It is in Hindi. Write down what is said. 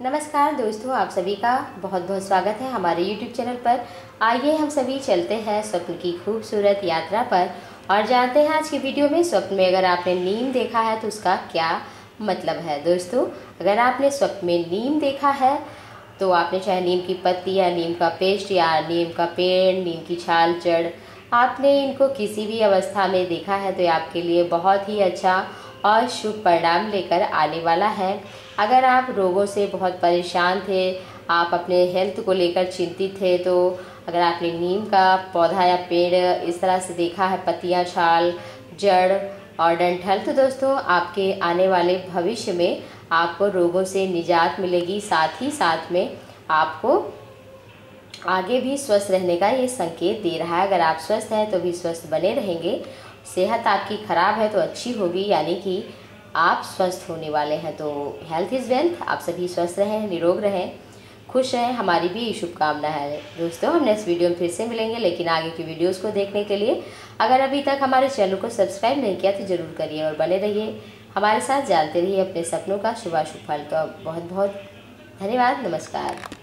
नमस्कार दोस्तों, आप सभी का बहुत बहुत स्वागत है हमारे YouTube चैनल पर। आइए हम सभी चलते हैं स्वप्न की खूबसूरत यात्रा पर और जानते हैं आज की वीडियो में स्वप्न में अगर आपने नीम देखा है तो उसका क्या मतलब है। दोस्तों, अगर आपने स्वप्न में नीम देखा है तो आपने चाहे नीम की पत्ती या नीम का पेस्ट या नीम का पेड़, नीम की छाल, जड़, आपने इनको किसी भी अवस्था में देखा है तो ये आपके लिए बहुत ही अच्छा और शुभ परिणाम लेकर आने वाला है। अगर आप रोगों से बहुत परेशान थे, आप अपने हेल्थ को लेकर चिंतित थे तो अगर आपने नीम का पौधा या पेड़ इस तरह से देखा है, पत्तियाँ, छाल, जड़ और डंठल तो दोस्तों आपके आने वाले भविष्य में आपको रोगों से निजात मिलेगी। साथ ही साथ में आपको आगे भी स्वस्थ रहने का ये संकेत दे रहा है। अगर आप स्वस्थ हैं तो भी स्वस्थ बने रहेंगे। सेहत आपकी ख़राब है तो अच्छी होगी, यानी कि आप स्वस्थ होने वाले हैं। तो हेल्थ इज़ वेल्थ आप सभी स्वस्थ रहें, निरोग रहें, खुश रहें। हमारी भी शुभकामना है। दोस्तों, हम नेक्स्ट वीडियो में फिर से मिलेंगे, लेकिन आगे की वीडियोस को देखने के लिए। अगर अभी तक हमारे चैनल को सब्सक्राइब नहीं किया तो ज़रूर करिए और बने रहिए। हमारे साथ जानते रहिए अपने सपनों का शुभाशुभ फल। तो बहुत बहुत धन्यवाद। नमस्कार।